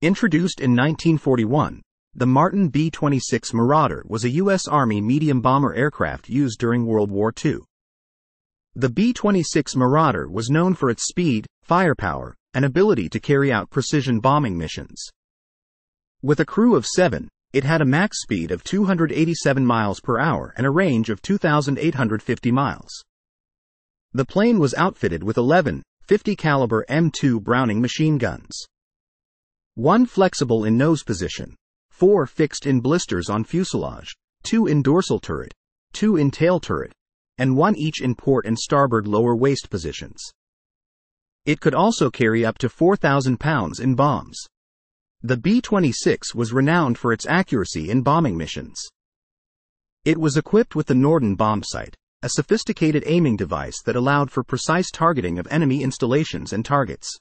Introduced in 1941, the Martin B-26 Marauder was a U.S. Army medium bomber aircraft used during World War II. The B-26 Marauder was known for its speed, firepower, and ability to carry out precision bombing missions. With a crew of seven, it had a max speed of 287 miles per hour and a range of 2,850 miles. The plane was outfitted with 11 50 caliber M2 Browning machine guns. One flexible in nose position, four fixed in blisters on fuselage, two in dorsal turret, two in tail turret, and one each in port and starboard lower waist positions. It could also carry up to 4,000 pounds in bombs. The B 26 was renowned for its accuracy in bombing missions. It was equipped with the Norden bomb sight, a sophisticated aiming device that allowed for precise targeting of enemy installations and targets.